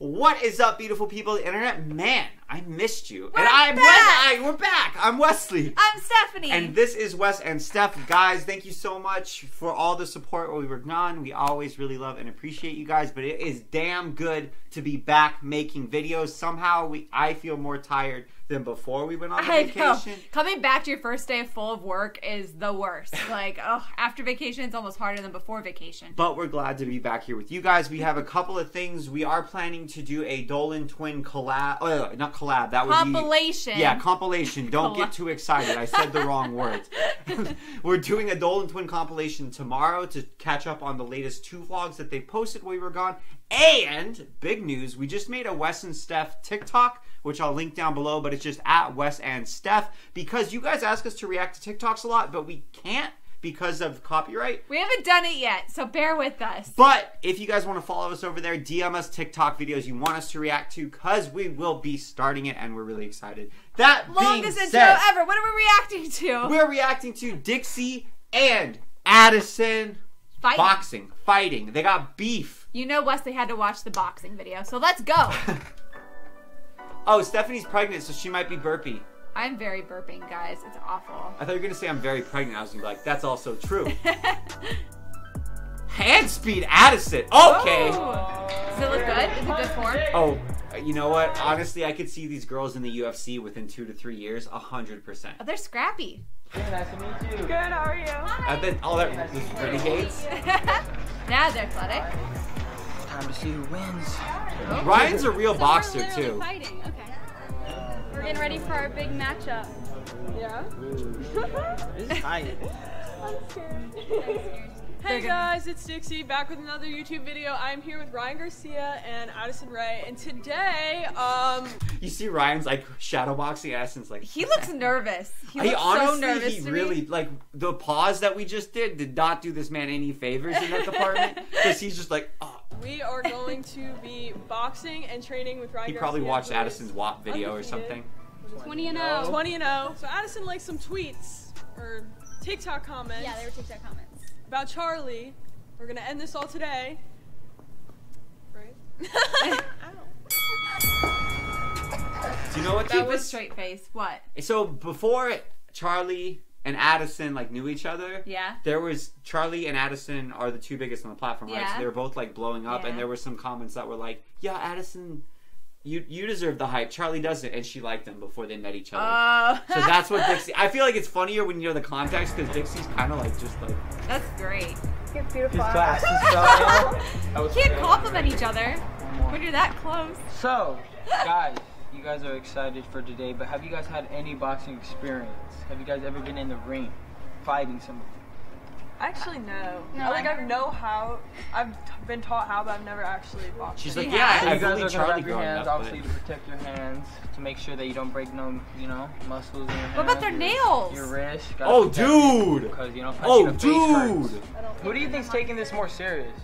What is up, beautiful people of the internet? Man, I missed you. We're and I'm back! Wes- I, we're back. I'm Wesley. I'm Stephanie. And this is Wes and Steph. Guys, thank you so much for all the support while we were gone. We always really love and appreciate you guys, but it is damn good to be back making videos. Somehow we I feel more tired than before we went on I know. vacation. Coming back to your first day full of work is the worst. Like, oh, after vacation, it's almost harder than before vacation. But we're glad to be back here with you guys. We have a couple of things. We are planning to do a Dolan Twin collab. Oh, not collab. That would Compilation. be yeah, compilation. Don't get too excited. I said the wrong words. we're doing a Dolan Twin compilation tomorrow to catch up on the latest two vlogs that they posted while we were gone. And big news, we just made a Wes and Steph TikTok, which I'll link down below, but it's just at Wes and Steph because you guys ask us to react to TikToks a lot, but we can't because of copyright. We haven't done it yet, so bear with us. But if you guys want to follow us over there, DM us TikTok videos you want us to react to because we will be starting it and we're really excited. That Longest being intro said, ever. What are we reacting to? we're reacting to Dixie and Addison Fighting. boxing, fighting. They got beef. You know Wes, they had to watch the boxing video, so let's go. Oh, Stephanie's pregnant, so she might be burpy. I'm very burping, guys. It's awful. I thought you were gonna say I'm very pregnant. I was gonna be like, that's also true. Hand speed Addison. Okay. Ooh. Does it look good? Is it good form? Oh, you know what? Honestly, I could see these girls in the UFC within two to three years, a hundred percent. Oh, they're scrappy. Nice to meet you. Good, how are you? I bet all that these renegades. now they're athletic. Time to see who wins. Ryan's a real So boxer we're too. Fighting. Okay. We're getting ready for our big matchup. Yeah. This is tight. I'm scared. Hey guys, it's Dixie back with another YouTube video. I'm here with Ryan Garcia and Addison Rae, and today, um, You see Ryan's like shadowboxing Addison's like He looks nervous. He He looks honestly, so nervous he to really me. like the pause that we just did did not do this man any favors in that department because he's just like oh. We are going to be boxing and training with Ryan he Garcia. probably watched who is Addison's WAP video or something. 20 and 0. 20 and 0. So Addison liked some tweets or TikTok comments Yeah, they were TikTok comments. about Charlie. We're gonna end this all today. Right? Do you know what that Keep a was? straight face. What? So before Charlie and Addison like knew each other, Yeah. there was Charlie and Addison are the two biggest on the platform, right? Yeah. So they were both like blowing up, Yeah. and there were some comments that were like, "Yeah, Addison, you you deserve the hype. Charlie doesn't," and she liked them before they met each other. Oh. so that's what Dixie. I feel like it's funnier when you know the context because Dixie's kind of like just like That's great. You're beautiful. His glasses fell down. I was Can't compliment each other when you're that close. So, guys, you guys are excited for today, but have you guys had any boxing experience? Have you guys ever been in the ring fighting somebody? Actually, no. No, like, I I know how. I've t- been taught how, but I've never actually boxed. she's like, has. yeah, So I, I you guys bullied are gonna Charlie wrap your hands, up. obviously, but- to protect your hands, to make sure that you don't break no, you know, muscles in your hands. What about their your- nails? Your wrist. Oh, dude! Because you know, Oh, the face hurts. dude! Who do you think's taking this more serious?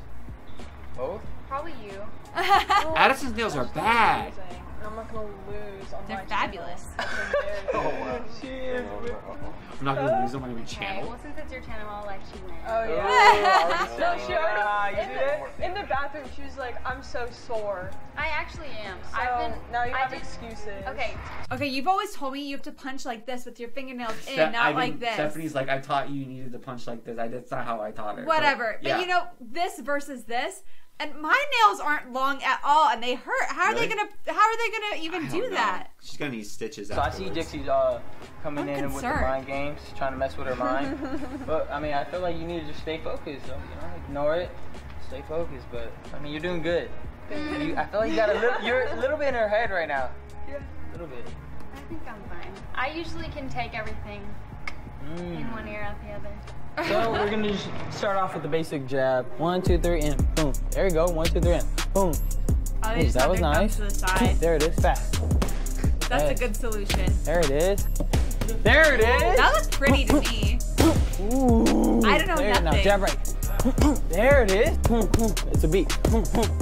Both. Probably you. Addison's nails are bad. Amazing. I'm not gonna lose on They're my fabulous. channel. Oh, wow. She is. I'm not gonna lose them on my Okay, channel. well, since it's your channel, I'll let you win. Oh Oh, yeah. No, she saying, already you in, did it? the, in the bathroom. She was like, "I'm so sore." I actually am. So I've been. now you I have did- excuses. Okay, okay, you've always told me you have to punch like this with your fingernails in, Ste- not I like this. Stephanie's like, I taught you you needed to punch like this. I that's not how I taught her. but- Whatever. But, yeah. you know, this versus this, and my nails aren't long at all, and they hurt. How are Really? they gonna? How are they gonna even I do don't know. that? She's gonna need stitches. So I see. Dixie's uh, coming I'm in with the concerned. mind games, trying to mess with her mind. but I mean, I feel like you need to just stay focused. So, you know, ignore it, stay focused. But I mean, you're doing good. You, I feel like you got a little, you're a little bit in her head right now. Yeah. A little bit. I think I'm fine. I usually can take everything in Mm. one ear out the other. So we're gonna just start off with the basic jab. One, two, three, and boom. There you go. One, two, three, and boom. Oh, Ooh, that was nice. To the side. There it is. Fast. That's a good solution. There it is. There it is. That looks pretty to me. Ooh. I don't know there, Now nothing. jab right. There it is. It's a beat.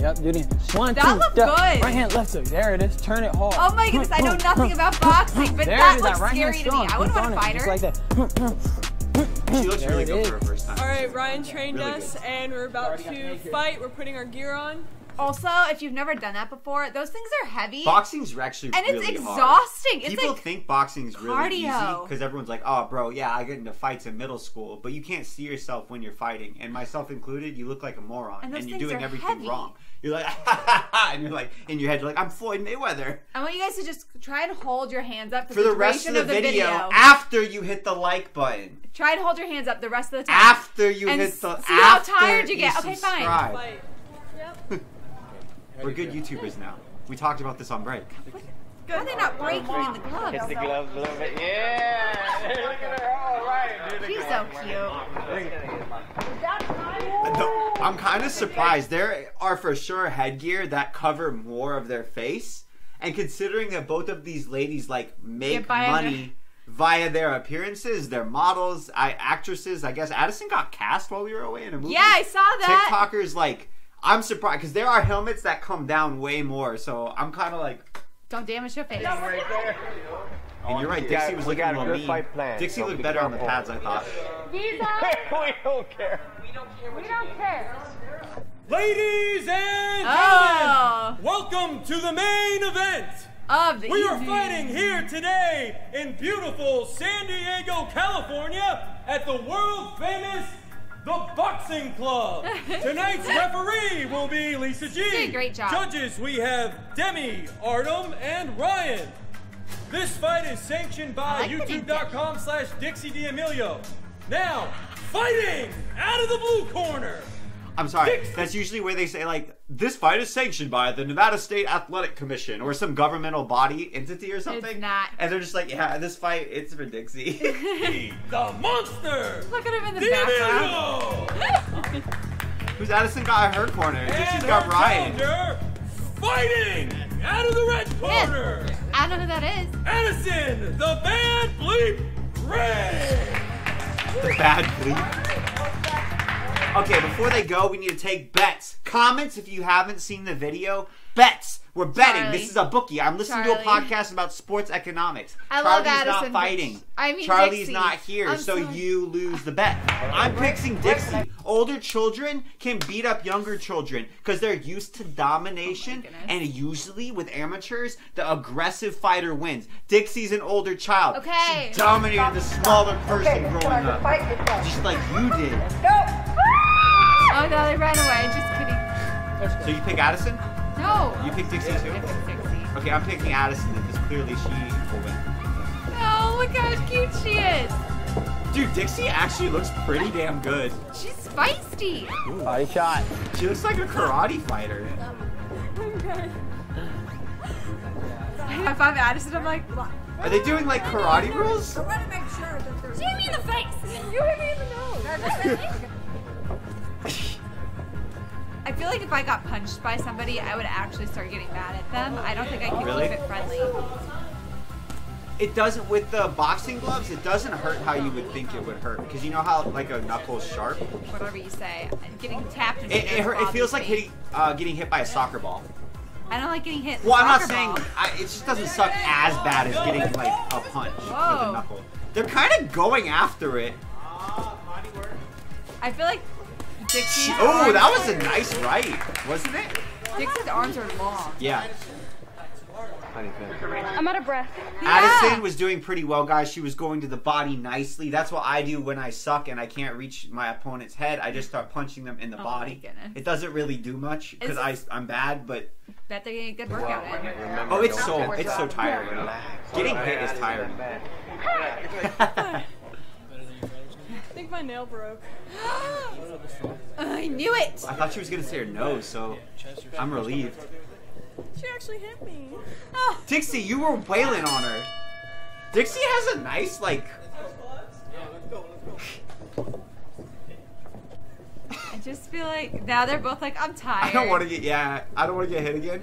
Yep, do it again. One, That two, looked duck. good. Right hand, left hook. There it is. Turn it hard. Oh my goodness, I know nothing about boxing, but There that it is. looks that right scary hand to me. I wouldn't want to fight her. Just like that. She looks There really good is. for her first time. All right, Ryan trained Really us, good. and we're about Already got to fight. We're putting our gear on. Also, if you've never done that before, those things are heavy. Boxing's actually and it's really hard. exhausting. It's People like think boxing's really easy cardio. because everyone's like, "Oh, bro, yeah, I get into fights in middle school," but you can't see yourself when you're fighting, and myself included. You look like a moron, And and, you're doing everything heavy. wrong. You're like, and you're like, in your head, you're like, "I'm Floyd Mayweather." I want you guys to just try and hold your hands up For the rest of duration the, video, after you hit the like button, Try and hold your hands up the rest of the time. after you And hit the, see how after tired you get. Okay, fine. subscribe. Fight. Yep. We're good YouTubers now. We talked about this on break. How are they not breaking in the gloves? Hit the gloves a little bit. Yeah. Look at her. All right. She's so cute. I'm kind of surprised. There are for sure headgear that cover more of their face, and considering that both of these ladies like make Get money via their appearances, they're models, I actresses. I guess Addison got cast while we were away in a movie. Yeah, I saw that. TikTokers like. I'm surprised because there are helmets that come down way more, so I'm kind of like, Don't damage your face. Right there. and you're right. Oh, Dixie was looking got a a little good mean. fight Dixie so looked better on the pads, I thought. Visa, we don't care. we don't care. Ladies and oh. gentlemen, Oh, welcome to the main event. of the We are fighting here today in beautiful San Diego, California at the world famous The Boxing Club. Tonight's referee will be Lisa G. did a great job. Judges, we have Demi, Artem, and Ryan. This fight is sanctioned by like youtube.com slash Dixie D'Amelio. Now, fighting out of the blue corner. I'm sorry. That's usually where they say like this fight is sanctioned by the Nevada State Athletic Commission or some governmental body entity or something. not. And they're just like, yeah, this fight it's for Dixie. The monster. Look at him in the background. D'Amelio. Who's Addison got her corner? Dixie's And got Ryan. challenger, fighting out of the red corner, I don't know who that is. Addison, the bad bleep Rae. The bad bleep. Okay, before they go, we need to take bets. Comments if you haven't seen the video. Bets. We're betting. Charlie. This is a bookie. I'm listening to a podcast about sports economics. I love Charlie's Addison, not fighting. I mean Charlie's Dixie. not here, I'm so sorry. you lose the bet. I'm fixing Dixie. Older children can beat up younger children because they're used to domination, oh goodness. and usually with amateurs, the aggressive fighter wins. Dixie's an older child. Okay. She dominated the smaller person growing up, just like you did. Oh no, they ran away. Just kidding. So you pick Addison? No. You pick Dixie too? I picked Dixie. Okay, I'm picking Addison because clearly she will win. Oh, look how cute she is. Dude, Dixie actually looks pretty damn good. She's feisty. Body shot. She looks like a karate fighter. If I'm Addison, I'm like, look. Are they doing like karate rules? I want to make sure that there's. You hit me in the face. You hit me in the nose. I feel like if I got punched by somebody, I would actually start getting mad at them. I don't think I could Really? keep it friendly. It doesn't with the boxing gloves. It doesn't hurt how you would think it would hurt because you know how like a knuckle's sharp. Whatever you say. Getting tapped in It, it, hurt, it feels like hitting, uh, getting hit by a soccer ball. I don't like getting hit. Well, I'm not soccer saying. I, it just doesn't suck as bad as getting like a punch with a knuckle. They're kind of going after it. I feel like Dixie's Oh, arms- that was a nice right, wasn't it? Dixie's arms are long. Yeah. How do you feel? I'm out of breath. Addison was doing pretty well, guys. She was going to the body nicely. That's what I do when I suck and I can't reach my opponent's head. I just start punching them in the Oh, body. my. It doesn't really do much because I Is- I'm bad, but Bet they're getting a good workout in. Oh, it's so get it's so tiring. Relax. Getting hit is tiring. I think my nail broke. I knew it. I thought she was gonna say her nose, so I'm relieved. She actually hit me. Ah. Dixie, you were wailing on her. Dixie has a nice like. I just feel like now they're both like, I'm tired. I don't want to get yeah. I don't want to get hit again.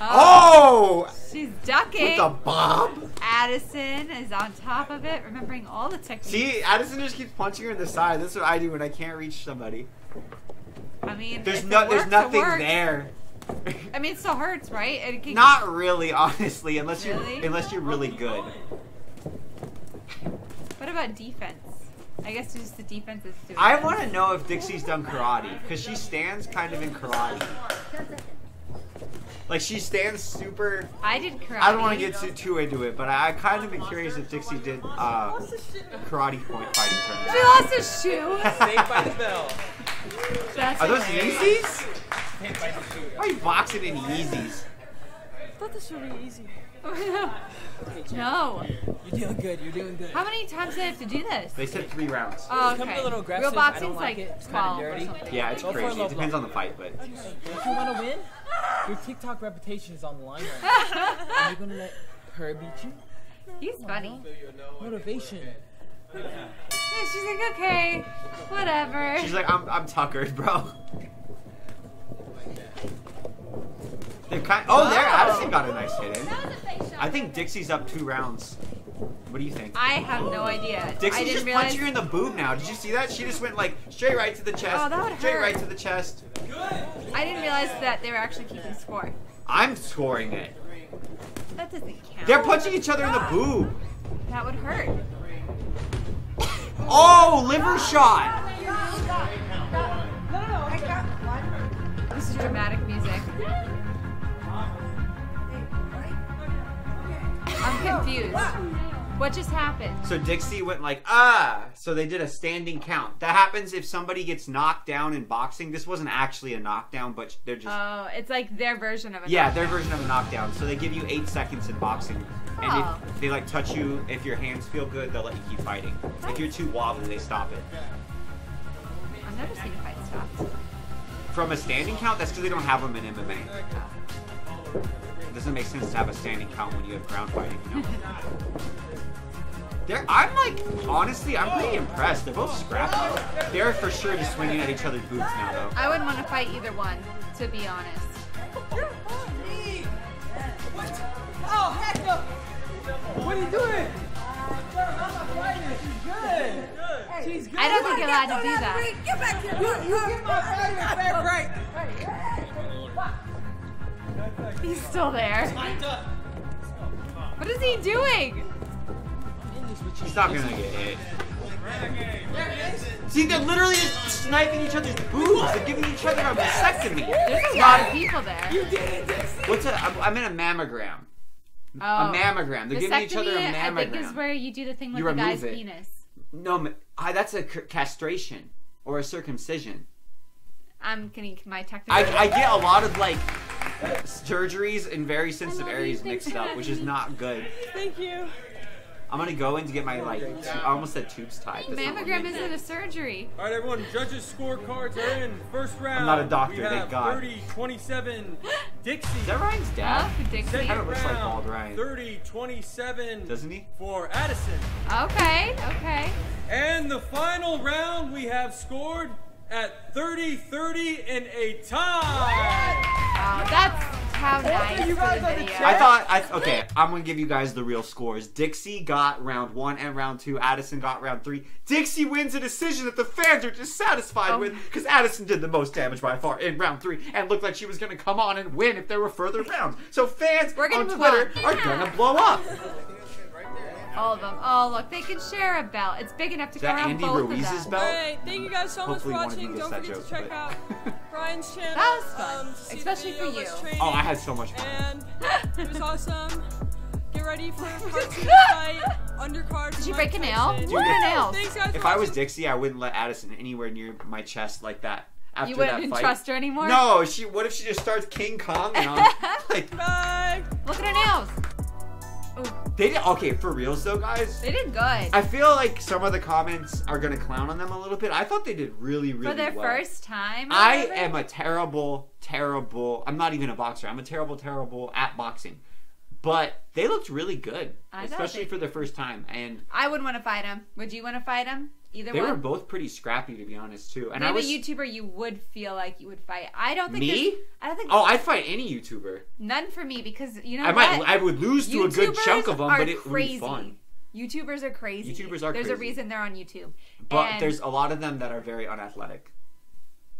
Oh, Oh, she's with ducking. the bob. Addison is on top of it, remembering all the techniques. See, Addison just keeps punching her in the side. That's what I do when I can't reach somebody. I mean, There's if no, it there's works, it nothing there. I mean, it still hurts, right? It can- Not really, honestly, unless you're unless you're really good. What about defense? I guess it's just the defense is doing. I want to know if Dixie's done karate because she stands kind of in karate. Like she stands super. I did karate. I don't want to get too, too into it, but I, I kind of been curious if Dixie did uh, karate point fighting She lost his shoe. Saved by the bell. That's Are those hilarious. Yeezys? Why are you boxing in Yeezys? I thought this would be easy. no. You're doing good. You're doing good. How many times do I have to do this? They said three rounds. Oh, Come okay. a little aggressive. Real I boxing's like like, it. It's kinda 12 dirty. Yeah, it's Go for a crazy. It depends blow. on the fight, but If you want to win, your TikTok reputation is on the line right now. Are you gonna let her beat you? He's funny. Motivation. Yeah, she's like, okay, whatever. she's like, I'm, I'm tuckered, bro. They're kind. Oh, there, Addison got a nice hit eh? in. I think Dixie's up two rounds. What do you think? I have no idea. I Dixie didn't just realize. punched you in the boob now. Did you see that? She just went like straight right to the chest. Oh, that would straight hurt. right to the chest. Good. I didn't realize that they were actually keeping score. I'm scoring it. That doesn't count. They're punching each other in the boob. That would hurt. Oh, liver shot. This is dramatic I'm confused. What just happened? So Dixie went like, ah. So they did a standing count. That happens if somebody gets knocked down in boxing. This wasn't actually a knockdown, but they're just. Oh, it's like their version of a yeah, knockdown. their version of a knockdown. So they give you eight seconds in boxing. And Oh. if they like touch you, if your hands feel good, they'll let you keep fighting. If you're too wobbly, they stop it. I've never seen a fight stop. From a standing count, that's because they don't have them in MMA. It doesn't make sense to have a standing count when you have ground fighting. You know? They're, I'm like, honestly, I'm pretty impressed. They're both scrappy. They're for sure just swinging at each other's boots now, though. I wouldn't want to fight either one, to be honest. Oh heck no! What are you doing? She's good. She's good. I don't think you're allowed to do that. Get back here. You, you get my fighter fair break. He's still there. What is he doing? He's not gonna get hit. See, they're literally just sniping each other's boobs. They're giving each other a vasectomy. There's a lot of people there. You did it. What's a? I'm, in a mammogram. Oh. A mammogram. They're giving each other a mammogram. I think is where you do the thing with You the guy's it. penis. No, ah, that's a castration or a circumcision. I'm getting my technical. I, I get a lot of like surgeries in very sensitive areas mixed up, which is not good. Thank you. I'm gonna go in to get my like. Tu- I almost said tubes tied. That's not what I Mammogram isn't a surgery. All right, everyone. Judges' scorecards are in. First round. I'm not a doctor, We thank have God. 30, 27, Dixie. Is that Ryan's Huh? dad? Dixie? Second Kinda looks like bald Ryan. 30, 27 Doesn't he? for Addison. Okay, okay. And the final round we have scored at 30, 30 and a tie. Wow, that's how nice you guys the are the. I thought. I okay. I'm gonna give you guys the real scores. Dixie got round one and round two. Addison got round three. Dixie wins a decision that the fans are dissatisfied Oh. with because Addison did the most damage by far in round three and looked like she was gonna come on and win if there were further rounds. So fans We're on Twitter on. are gonna blow up. All of them. Oh, look, they can share a belt. It's big enough to Is go that around Andy both Ruiz's of them. belt? Alright, thank you guys so Hopefully much for watching. Don't forget joke, to check but- out Brian's channel. That was fun, um, especially for you. training, Oh, I had so much fun. And it was awesome. Get ready for part two fight. Undercard. Did she for break a nail? Tyson. What are her nails? Thanks guys If I was. Dixie, I wouldn't let Addison anywhere near my chest like that. After You wouldn't fight. trust her anymore? No, she. What if she just starts King Kong? And I'm, like Bye. Look at her nails. They did okay for reals though, guys. They did good. I feel like some of the comments are gonna clown on them a little bit. I thought they did really, really for their well. first time. I am a terrible, terrible. I'm not even a boxer. I'm a terrible, terrible at boxing. But they looked really good, I especially for their first time. And I wouldn't want to fight them. Would you want to fight him? Either they one. were both pretty scrappy, to be honest, too. And Name I was a YouTuber you would feel like you would fight. I don't think Me? I don't think oh, I'd fight any YouTuber. none for me because you know I might, what? I would lose to a good chunk of them, but it would be fun. YouTubers are crazy. YouTubers are There's a reason they're on YouTube. But And there's a lot of them that are very unathletic.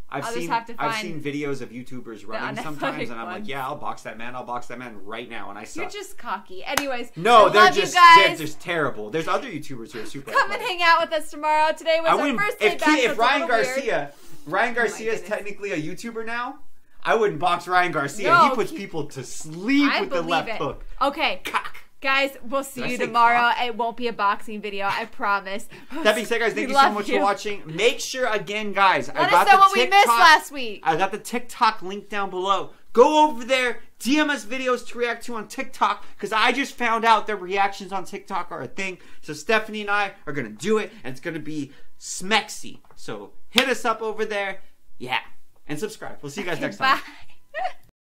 I've I'll seen I've seen videos of YouTubers running sometimes, and I'm like, yeah, I'll box that man. I'll box that man right now, and I You're just cocky. Anyways, no, I they're just they're just terrible. There's other YouTubers who are super. Come and hang out with us tomorrow. Today was I our first day If, back. So if Ryan little weird. Garcia, Ryan oh Garcia is technically a YouTuber now. I wouldn't box Ryan Garcia. No, he puts he- people to sleep I with the left it. hook. Okay, Cock. Guys, we'll see Did you tomorrow. cock? It won't be a boxing video, I promise. That being said, guys, thank We you so much you. for watching. Make sure, again, guys, I Let got us know the what we missed TikTok- last week. I got the TikTok link down below. Go over there, DM us videos to react to on TikTok because I just found out that reactions on TikTok are a thing. So Stephanie and I are gonna do it, and it's gonna be smexy. So hit us up over there, yeah, and subscribe. We'll see you guys next time. Bye.